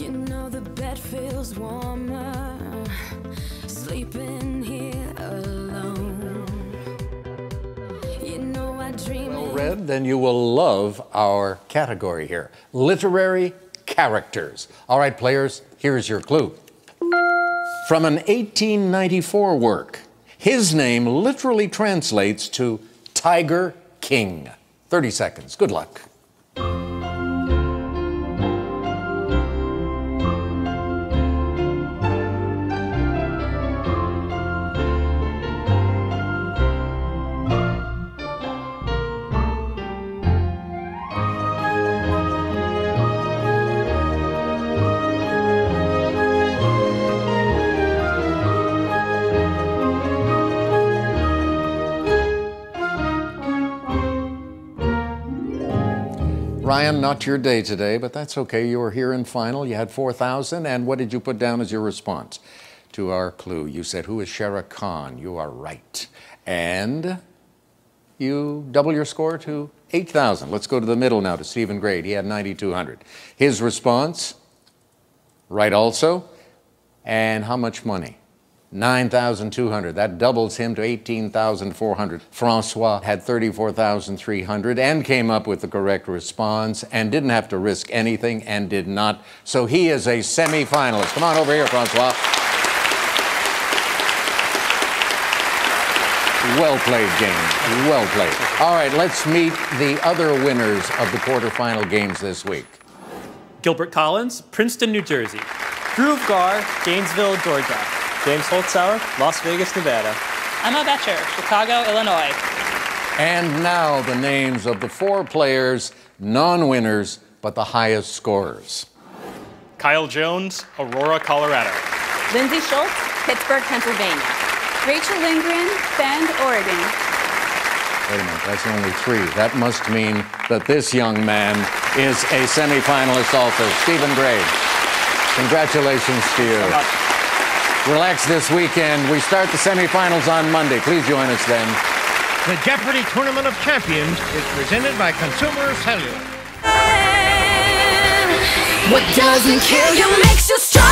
You know the bed feels warmer sleeping here alone. You know I dream. Well read, then you will love our category here literary characters. All right, players, here's your clue. From an 1894 work, his name literally translates to Tiger King. 30 seconds. Good luck. Ryan, not your day today, but that's okay. You were here in final. You had 4,000. And what did you put down as your response to our clue? You said, Who is Shere Khan? You are right. And you double your score to 8,000. Let's go to the middle now to Stephen Grade. He had 9,200. His response, right also. And how much money? 9,200. That doubles him to 18,400. Francois had 34,300 and came up with the correct response and didn't have to risk anything and did not. So he is a semi-finalist. Come on over here, Francois. Well played, James. Well played. All right, let's meet the other winners of the quarterfinal games this week. Gilbert Collins, Princeton, New Jersey. Dhruv Gaur, Gainesville, Georgia. James Holzhauer, Las Vegas, Nevada. Emma Boettcher, Chicago, Illinois. And now the names of the four players, non winners, but the highest scorers. Kyle Jones, Aurora, Colorado. Lindsay Schultz, Pittsburgh, Pennsylvania. Rachel Lindgren, Bend, Oregon. Wait a minute, that's only three. That must mean that this young man is a semifinalist also. Stephen Grade. Congratulations to you. Relax this weekend. We start the semifinals on Monday. Please join us then. The Jeopardy Tournament of Champions is presented by Consumer Cellular. What doesn't kill you makes you stronger.